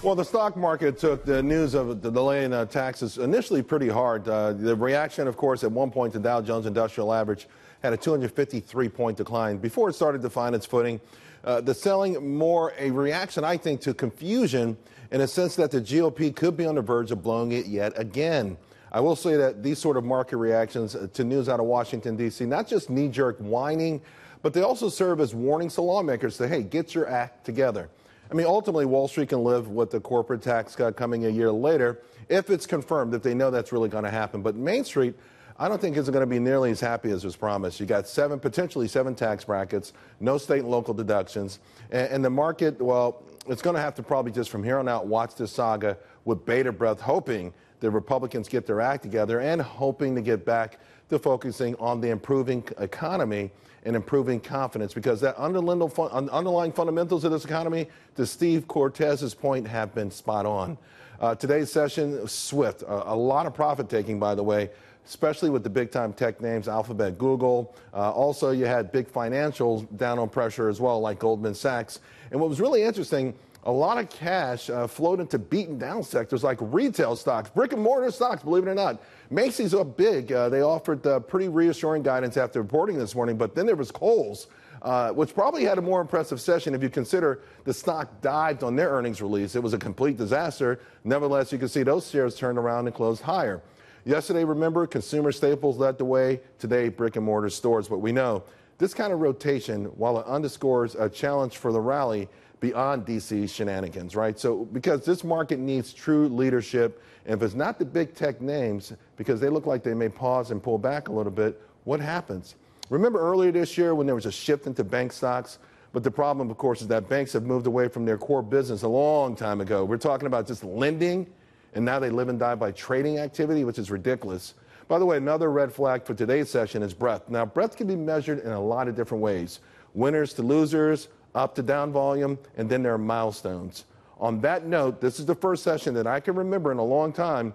Well, the stock market took the news of the delay in uh, taxes initially pretty hard. Uh, the reaction, of course, at one point, the Dow Jones Industrial Average had a 253 point decline before it started to find its footing. Uh, the selling more a reaction, I think, to confusion in a sense that the GOP could be on the verge of blowing it yet again. I will say that these sort of market reactions to news out of Washington, D.C., not just knee jerk whining, but they also serve as warnings to lawmakers to, hey, get your act together. I mean, ultimately, Wall Street can live with the corporate tax cut coming a year later if it's confirmed that they know that's really going to happen. But Main Street, I don't think is going to be nearly as happy as was promised. You got seven, potentially seven tax brackets, no state and local deductions, and, and the market, well, it's going to have to probably just from here on out watch this saga with bated breath, hoping the Republicans get their act together and hoping to get back to focusing on the improving economy and improving confidence because that underlying fundamentals of this economy, to Steve Cortes's point, have been spot on. Uh, today's session, swift. A lot of profit taking, by the way, especially with the big time tech names, Alphabet, Google. Uh, also, you had big financials down on pressure as well, like Goldman Sachs. And what was really interesting, a lot of cash uh, flowed into beaten down sectors like retail stocks, brick and mortar stocks, believe it or not. Macy's up big. Uh, they offered uh, pretty reassuring guidance after reporting this morning, but then there was Kohl's. Uh, which probably had a more impressive session if you consider the stock dived on their earnings release. It was a complete disaster. Nevertheless, you can see those shares turned around and closed higher. Yesterday, remember, consumer staples led the way. Today, brick and mortar stores. But we know this kind of rotation, while it underscores a challenge for the rally, beyond DC shenanigans, right? So, because this market needs true leadership, and if it's not the big tech names, because they look like they may pause and pull back a little bit, what happens? Remember earlier this year when there was a shift into bank stocks? But the problem, of course, is that banks have moved away from their core business a long time ago. We're talking about just lending, and now they live and die by trading activity, which is ridiculous. By the way, another red flag for today's session is breadth. Now, breadth can be measured in a lot of different ways winners to losers, up to down volume, and then there are milestones. On that note, this is the first session that I can remember in a long time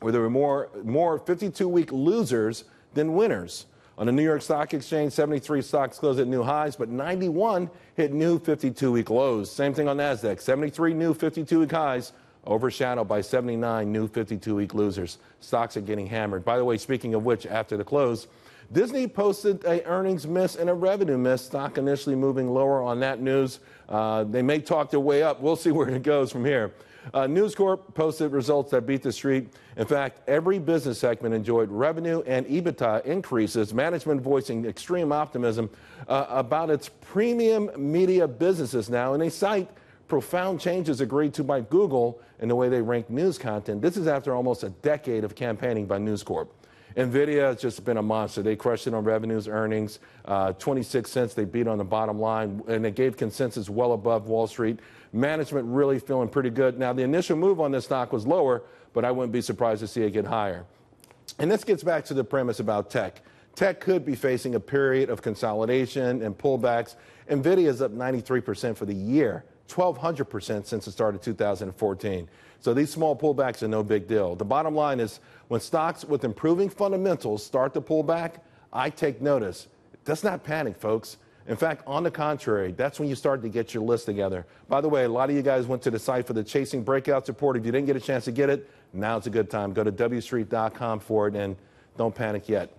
where there were more, more 52 week losers than winners. On the New York Stock Exchange, 73 stocks closed at new highs, but 91 hit new 52 week lows. Same thing on NASDAQ, 73 new 52 week highs, overshadowed by 79 new 52 week losers. Stocks are getting hammered. By the way, speaking of which, after the close, Disney posted a earnings miss and a revenue miss. Stock initially moving lower on that news. Uh, they may talk their way up. We'll see where it goes from here. Uh, News Corp posted results that beat the street. In fact, every business segment enjoyed revenue and EBITDA increases. Management voicing extreme optimism uh, about its premium media businesses now, and they cite profound changes agreed to by Google in the way they rank news content. This is after almost a decade of campaigning by News Corp. NVIDIA has just been a monster. They crushed it on revenues, earnings, uh, 26 cents they beat on the bottom line, and they gave consensus well above Wall Street. Management really feeling pretty good. Now, the initial move on this stock was lower, but I wouldn't be surprised to see it get higher. And this gets back to the premise about tech. Tech could be facing a period of consolidation and pullbacks. NVIDIA is up 93% for the year. 1,200% since the start of 2014. So these small pullbacks are no big deal. The bottom line is when stocks with improving fundamentals start to pull back, I take notice. Let's not panic, folks. In fact, on the contrary, that's when you start to get your list together. By the way, a lot of you guys went to the site for the Chasing Breakouts report. If you didn't get a chance to get it, now's a good time. Go to wstreet.com for it and don't panic yet.